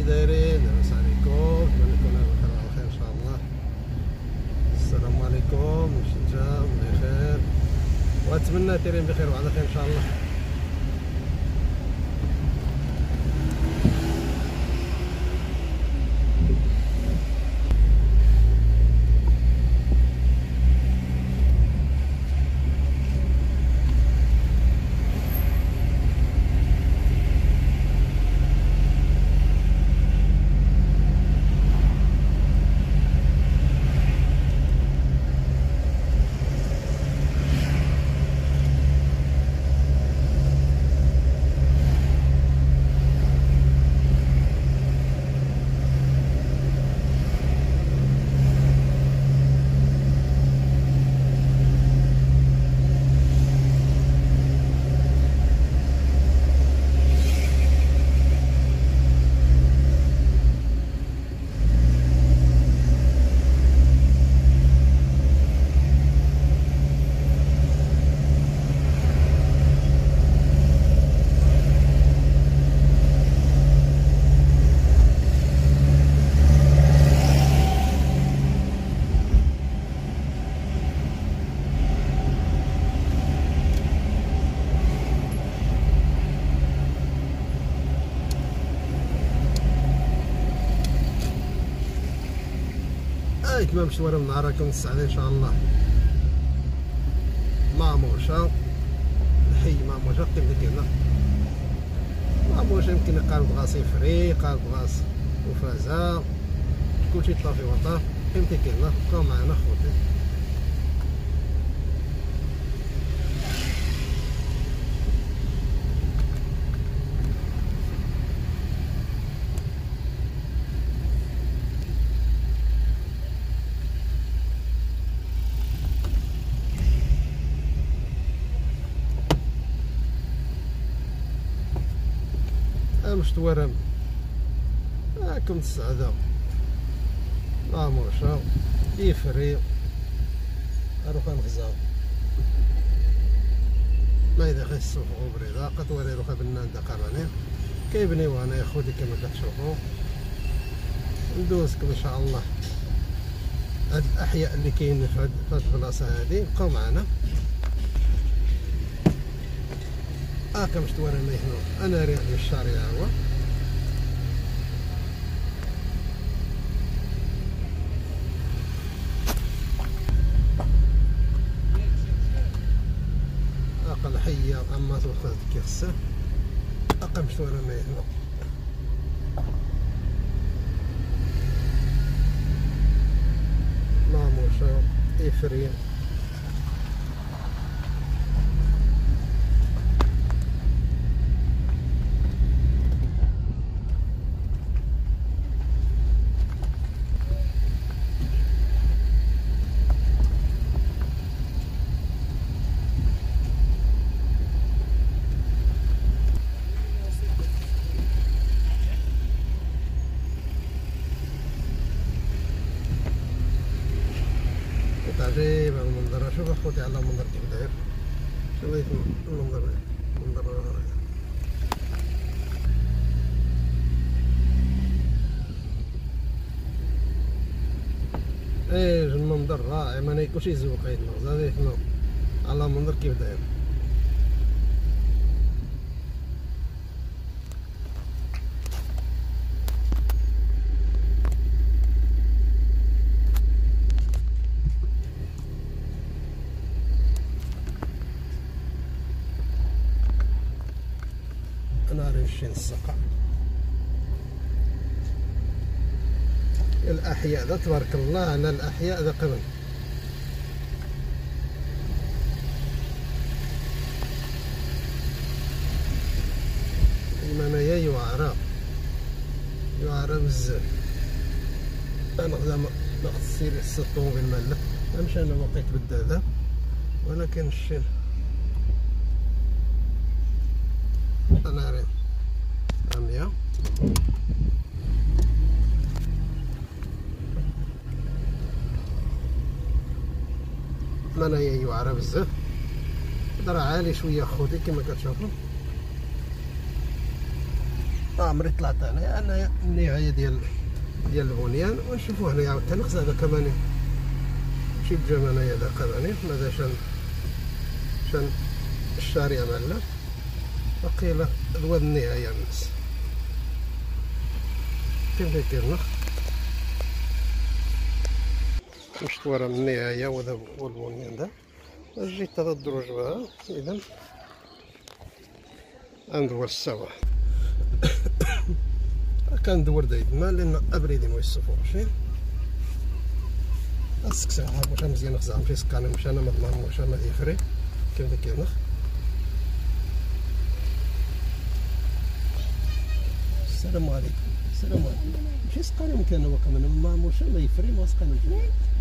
كي دايرين لاباس عليكم. نتمنى تكونوا بخير وعلى خير إن شاء الله. السلام عليكم. واش انت بخير. وأتمنى دايرين بخير وعلى خير إن شاء الله. كما مشوارة من نهاركم السعادة إن شاء الله. ماموشة الحي ماموشة قيمة ديالنا ماموشة يمكن قال بغاس يفري قال بغاس وفازة كلشي طلع في وطا قيمتي كاينة بقاو معنا خوتي. امش توارم راكم السعادة ماموشة يفري أروح نغزاو ما إذا خي السوق بريدة قد وري روحها بنان دقراني. كيبنيو هنا يا خودي كما كتشوفو ندوزكم إن شاء الله. هاد الأحياء اللي كاين في هاد البلاصه هادي. بقاو معنا. كمش تواري ما يهنو. أنا ريح من الشارع هو أقل حية اما توخذ كي خسر أقل مش تواري ما يهنو. ماموشة إفرين. عجيب على المنظر شوف أخوتي على المنظر كيف داير شوف المنظر؟ المنظر إيه المنظر رائع. ما نيكوش يزوق هاي المغزى على المنظر كيف داير نار الشين السقع الأحياء ذا تبارك الله أنا الأحياء ذا قبل. المنايا يوعرى يوعرى بزاف أنا زعما ناخذ السير السي الطوموبيل مالا نمشي أنا وقيت بالداده ولكن الشيء أنا مية منايا يوعر بزاف راه عالي شوية خوتي كما كتشوفوا. عمري طلعت أنا أنا النهاية ديال ديال البنيان. ونشوفوا هنا عاوتاني خص هذا كمان. شي هنايا هذا كمان. ماذا شان شان الشارع مالا. وقيل الواد النهايه الناس كيف كيرنخ مشطوره من النهاية وهذا هو البنيان ده جيت هذا الدروج بها اذا ندور السوا كندور دايت ما لأن ابريدي ما يصفوش السكسي واش مزيان خزا مشي سكاني مشى أنا ما ضمنوش ما يفري كيف كينخ السلام عليكم. السلام عليكم. مشي سقاني مكان هو كمان. ما مشى ما يفري ما سقاني مشى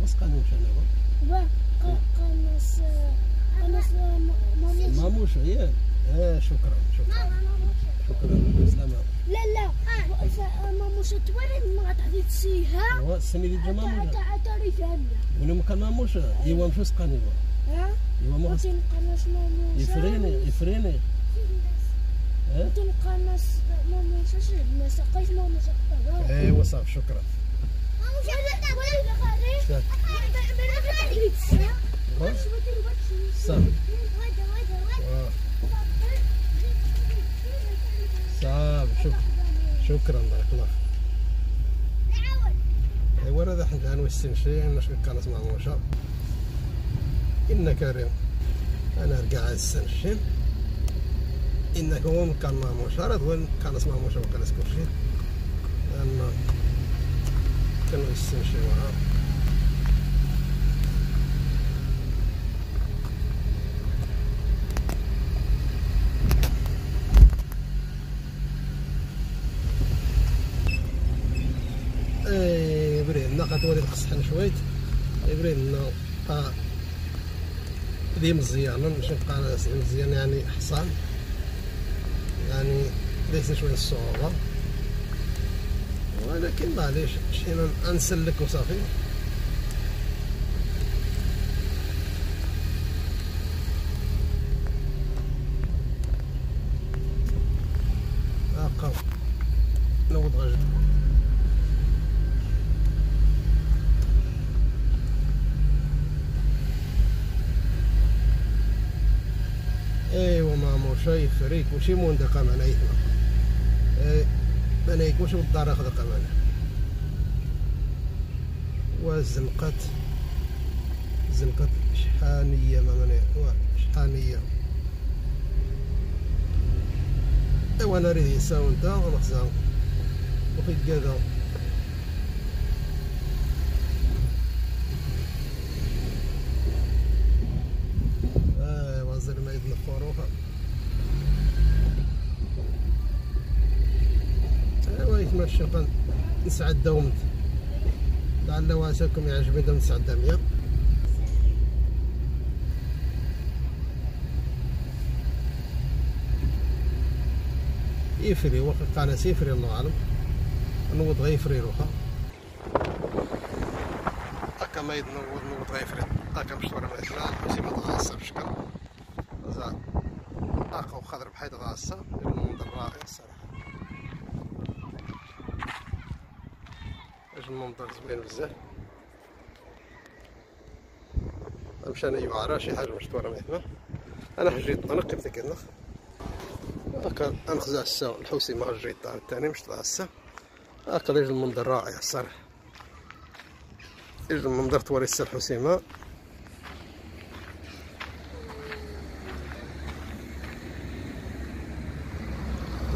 ما سقاني مشى أنا قنص قنص ماموش ياك آه شكرا شكرا. شكرا سلامة لا لا ماموش توالد ما تعطي تسيها هو السنة دي ماموش تعرف عنها ولا مكان ماموش ايوا مشو سقاني هو ها؟ ايوا ما وتن قنص ماموش يفريني يفريني آه وتن ايوا صافي شكرا؟ صافي. صافي شكرا شكرا بارك الله فيك ايوا هذا حنا نوسن شي أنا شكون كانت ماموشة إن كريم أنا رجع السنشين إنك هو كان راه وين كانت ماموشة وكان كلشي لأن كانوا يستنشي وراه إيه بري الناقة تولي تقصحن شويت. بري انه آه دي مزيانة ماشي بقى ناس مزيان يعني حصان. يعني ليس شوية الصعوبة ولكن معليش شي نسلك وصافي هاكا نوض غجر ايوا فريق وشي مون دقا معنا إيه أنا يكونش بالدار أخذ قمانه وزنقت زنقت شحانية ما مني شحانية. ايوا أنا ريدي يساو أنت ونخزان وفي كذا ايوا زر ما يدنا فروخه قن نسعد دومت. لعل واساكم يعجبني دوم نسعد دامية يفري وقت قناة يفري الله أعلم. نوض غيفري روحه. هكا ما ينوض نوض غيفري هكا مشطور ما يفري ماشي ما تغاصة بشكل زاد. هكا وخضر بحيث غاصة المنظر رائع اش المنظر زوين بزاف. مشى أنا يوعرا شي حاجة مشطوره ما يفهم أنا حجيت أنا قيمتي كنخ هكا نخزع السا الحوسي مع الجيت تاع الثاني مش تاع السا هكا يجي المنظر رائع الصراحه يجي المنظر توري السا الحسيمه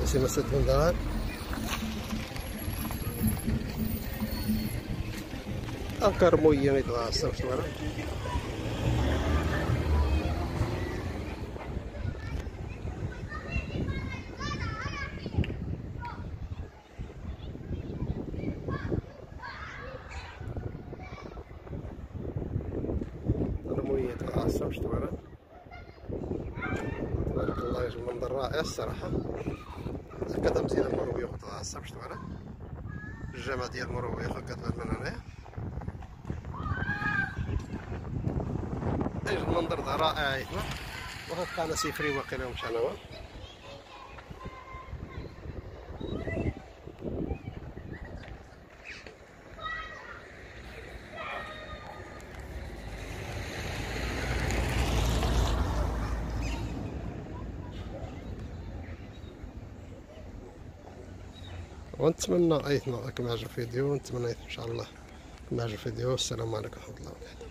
حسيمه ست منظار أكرموية ما تبارك. الله رائع الصراحة. هكذا مزيان المروية ما تغاصوش تبارك. الجامع ديال المروية كتبان من هنايا المنظر ده رائع. أيضا وهو كان سيفري وقيل يوم شانوا ونتمنى أيضا راكم عجب الفيديو ونتمنى إن شاء الله كما عجب الفيديو. والسلام عليكم ورحمة الله وبركاته.